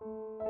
you